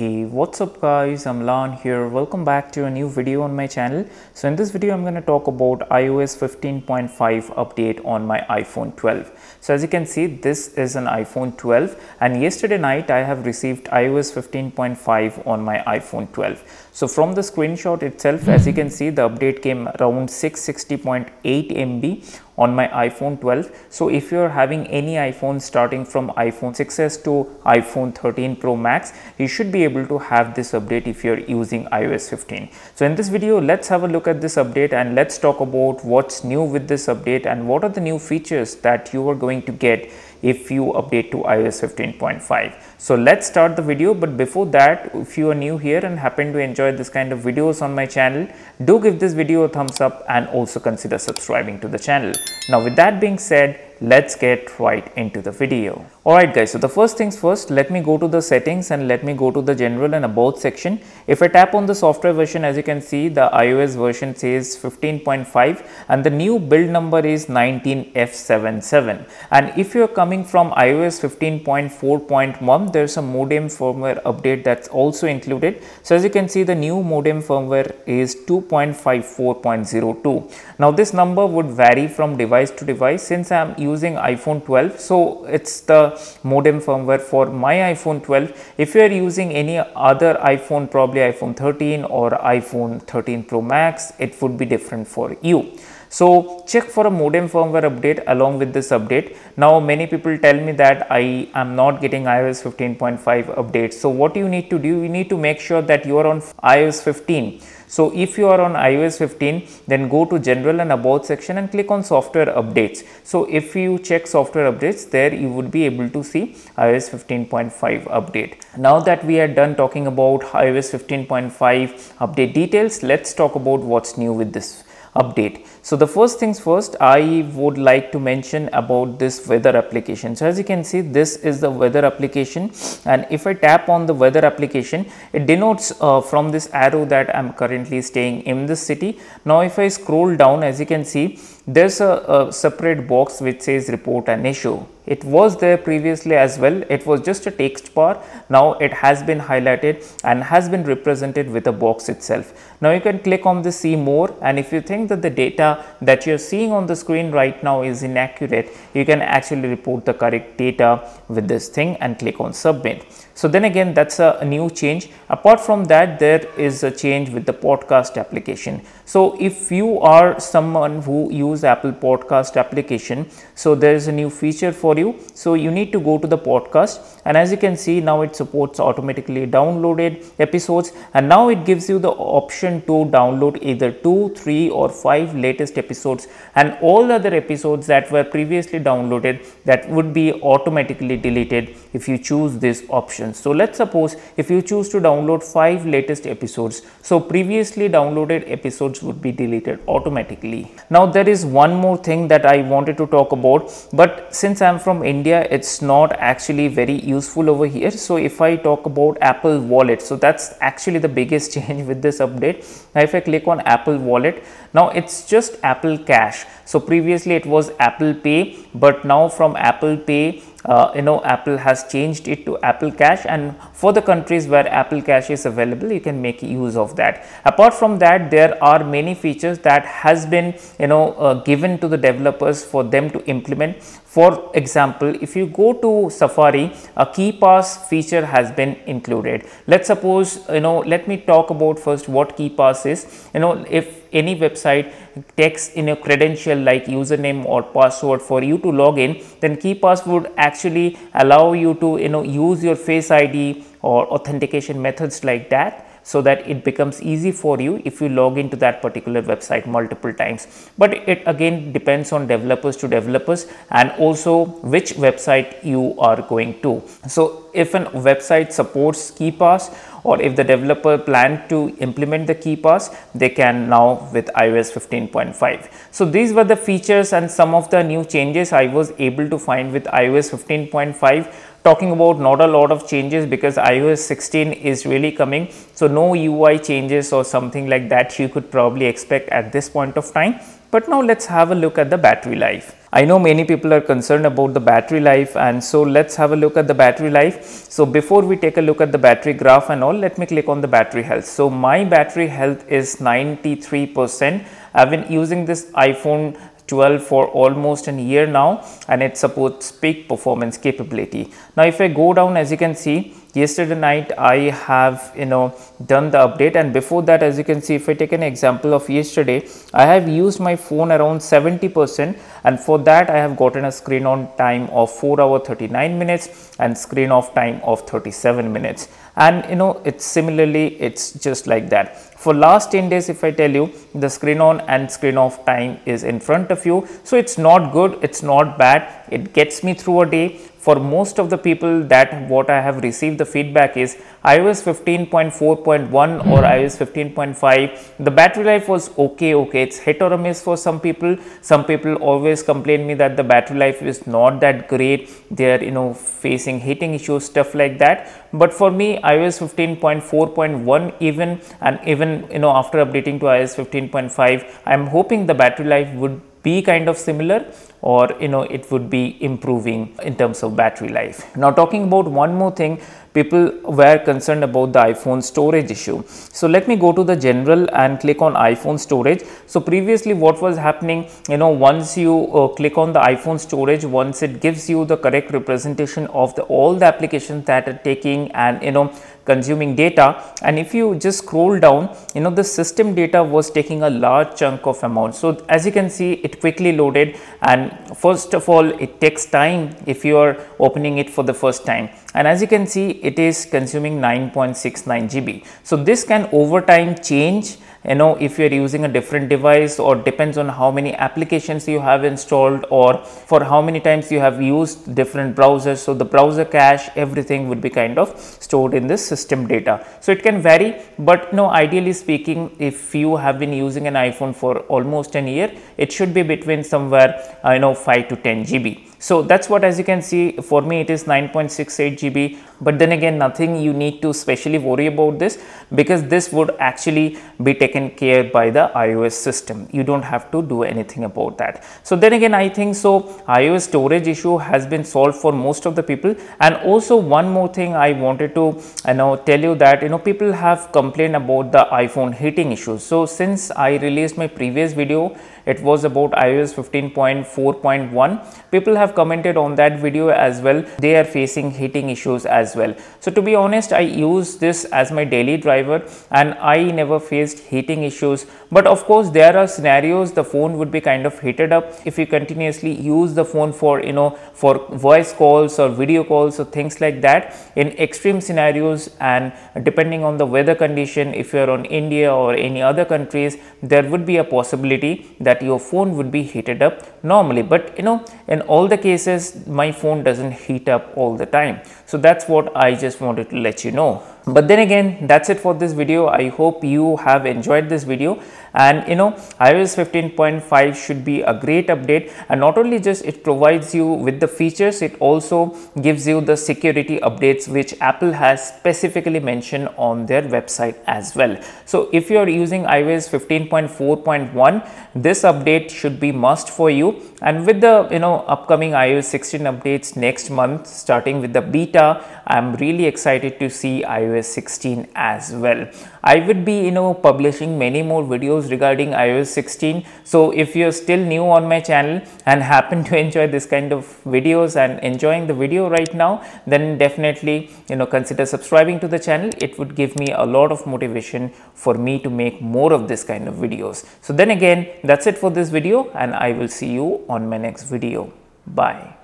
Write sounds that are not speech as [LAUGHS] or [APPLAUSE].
Hey what's up guys? I'm Lan here. Welcome back to a new video on my channel. So in this video I'm going to talk about iOS 15.5 update on my iPhone 12 so as you can see this is an iPhone 12 and yesterday night I have received iOS 15.5 on my iPhone 12 so from the screenshot itself as you can see the update came around 660.8 MB on my iPhone 12. So if you're having any iPhone starting from iPhone 6s to iPhone 13 Pro Max, you should be able to have this update if you're using iOS 15. So in this video, let's have a look at this update and let's talk about what's new with this update and what are the new features that you are going to get if you update to iOS 15.5. So let's start the video but before that if you are new here and happen to enjoy this kind of videos on my channel do give this video a thumbs up and also consider subscribing to the channel. Now with that being said let's get right into the video. Alright guys, so the first things first, let me go to the settings and let me go to the general and about section. If I tap on the software version, as you can see, the iOS version says 15.5 and the new build number is 19F77. And if you're coming from iOS 15.4.1, there's a modem firmware update that's also included. So as you can see, the new modem firmware is 2.54.02. Now this number would vary from device to device since I'm iPhone 12. So it's the modem firmware for my iPhone 12. If you are using any other iPhone, probably iPhone 13 or iPhone 13 Pro Max, it would be different for you. So check for a modem firmware update along with this update. Now many people tell me that I am not getting iOS 15.5 updates. So what you need to do, you need to make sure that you are on iOS 15 so if you are on iOS 15, then go to general and about section and click on software updates. So if you check software updates there, you would be able to see iOS 15.5 update. Now that we are done talking about iOS 15.5 update details, let's talk about what's new with this update. So the first things first, I would like to mention about this weather application. So as you can see, this is the weather application and if I tap on the weather application, it denotes uh, from this arrow that I'm currently staying in this city. Now if I scroll down, as you can see, there's a, a separate box which says report an issue. It was there previously as well. It was just a text bar. Now it has been highlighted and has been represented with a box itself. Now you can click on the see more and if you think that the data that you're seeing on the screen right now is inaccurate, you can actually report the correct data with this thing and click on submit. So then again that's a new change. Apart from that there is a change with the podcast application. So if you are someone who use Apple podcast application, so there is a new feature for you. So you need to go to the podcast and as you can see now it supports automatically downloaded episodes and now it gives you the option to download either 2 3 or 5 latest episodes and all other episodes that were previously downloaded that would be automatically deleted if you choose this option so let's suppose if you choose to download 5 latest episodes so previously downloaded episodes would be deleted automatically. Now there is one more thing that i wanted to talk about but since i'm from india it's not actually very useful over here. So if i talk about apple wallet so that's actually the biggest [LAUGHS] change with this update. Now if i click on apple wallet now it's just apple cash. So previously it was apple pay but now from apple pay uh, you know apple has changed it to apple cash and for the countries where apple cash is available you can make use of that. Apart from that there are many features that has been you know uh, given to the developers for them to implement for example if you go to safari a key pass feature has been included. Let's suppose you know let me talk about first what key pass is. You know if any website takes in a credential like username or password for you to log in then key pass would actually allow you to you know use your face id or authentication methods like that so that it becomes easy for you if you log into that particular website multiple times. But it again depends on developers to developers and also which website you are going to. So if a website supports key pass or if the developer plan to implement the key pass they can now with iOS 15.5. So these were the features and some of the new changes I was able to find with iOS 15.5 talking about not a lot of changes because iOS 16 is really coming. So no UI changes or something like that you could probably expect at this point of time. But now let's have a look at the battery life. I know many people are concerned about the battery life and so let's have a look at the battery life. So before we take a look at the battery graph and all, let me click on the battery health. So my battery health is 93%. I've been using this iPhone 12 for almost a year now and it supports peak performance capability. Now if I go down as you can see yesterday night I have you know done the update. And before that as you can see if I take an example of yesterday I have used my phone around 70 percent. And for that I have gotten a screen on time of 4 hour 39 minutes and screen off time of 37 minutes. And you know it's similarly it's just like that for last 10 days if I tell you the screen on and screen off time is in front of you. So it's not good it's not bad. It gets me through a day for most of the people that what I have received the feedback is iOS 15.4.1 or hmm. iOS 15.5 the battery life was okay okay. It's hit or a miss for some people. Some people always complain me that the battery life is not that great. They are you know facing heating issues stuff like that. But for me iOS 15.4.1 even and even you know after updating to iOS 15.5 I am hoping the battery life would be kind of similar or you know it would be improving in terms of battery life. Now talking about one more thing people were concerned about the iPhone storage issue. So let me go to the general and click on iPhone storage. So previously what was happening you know once you uh, click on the iPhone storage once it gives you the correct representation of the all the applications that are taking and you know consuming data and if you just scroll down you know the system data was taking a large chunk of amount. So, as you can see it quickly loaded and first of all it takes time if you are opening it for the first time and as you can see it is consuming 9.69 GB. So, this can over time change you know if you are using a different device or depends on how many applications you have installed or for how many times you have used different browsers. So, the browser cache everything would be kind of stored in this system data. So, it can vary, but no ideally speaking if you have been using an iPhone for almost an year it should be between somewhere uh, you know 5 to 10 GB. So, that is what as you can see for me it is 9.68 GB, but then again nothing you need to specially worry about this because this would actually be taken care by the iOS system. You do not have to do anything about that. So, then again I think so iOS storage issue has been solved for most of the people and also one more thing I wanted to you know tell you that you know people have complained about the iPhone heating issues. So, since I released my previous video it was about iOS 15.4.1 people have commented on that video as well. They are facing heating issues as well. So to be honest i use this as my daily driver and i never faced heating issues. But of course there are scenarios the phone would be kind of heated up. If you continuously use the phone for you know for voice calls or video calls or things like that in extreme scenarios and depending on the weather condition if you are on india or any other countries there would be a possibility that that your phone would be heated up normally. But you know in all the cases my phone doesn't heat up all the time so that's what i just wanted to let you know. But then again that's it for this video. I hope you have enjoyed this video. And you know ios 15.5 should be a great update. And not only just it provides you with the features it also gives you the security updates which apple has specifically mentioned on their website as well. So if you are using ios 15.4.1 this update should be must for you. And with the you know upcoming ios 16 updates next month starting with the beta i'm really excited to see iOS 16 as well. I would be you know publishing many more videos regarding iOS 16. So if you're still new on my channel and happen to [LAUGHS] enjoy this kind of videos and enjoying the video right now then definitely you know consider subscribing to the channel. It would give me a lot of motivation for me to make more of this kind of videos. So then again that's it for this video and I will see you on my next video. Bye.